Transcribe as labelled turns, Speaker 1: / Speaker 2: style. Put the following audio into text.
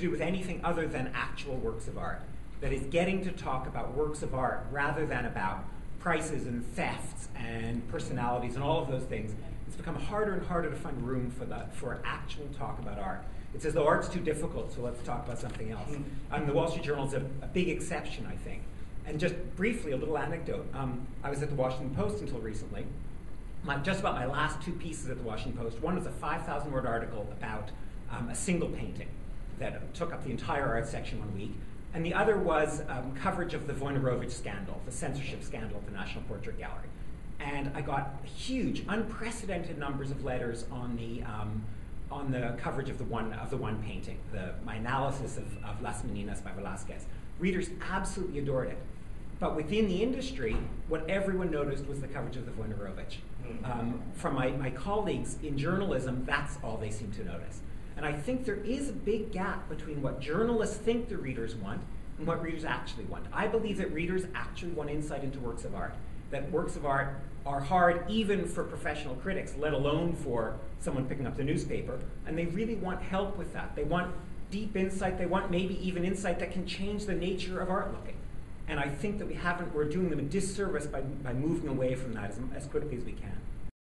Speaker 1: to do with anything other than actual works of art. That is getting to talk about works of art rather than about prices and thefts and personalities and all of those things. It's become harder and harder to find room for that for actual talk about art. It says, though art's too difficult, so let's talk about something else.
Speaker 2: Mm.
Speaker 1: Um, the Wall Street Journal is a, a big exception, I think. And just briefly, a little anecdote. Um, I was at the Washington Post until recently. My, just about my last two pieces at the Washington Post. One was a 5,000 word article about um, a single painting that took up the entire art section one week. And the other was um, coverage of the Wojnarowicz scandal, the censorship scandal at the National Portrait Gallery. And I got huge, unprecedented numbers of letters on the, um, on the coverage of the one, of the one painting, the, my analysis of, of Las Meninas by Velázquez. Readers absolutely adored it. But within the industry, what everyone noticed was the coverage of the Wojnarowicz. Um, from my, my colleagues in journalism, that's all they seem to notice. And I think there is a big gap between what journalists think the readers want and what readers actually want. I believe that readers actually want insight into works of art, that works of art are hard even for professional critics, let alone for someone picking up the newspaper, and they really want help with that. They want deep insight, they want maybe even insight that can change the nature of art looking. And I think that we haven't, we're doing them a disservice by, by moving away from that as, as quickly as we can.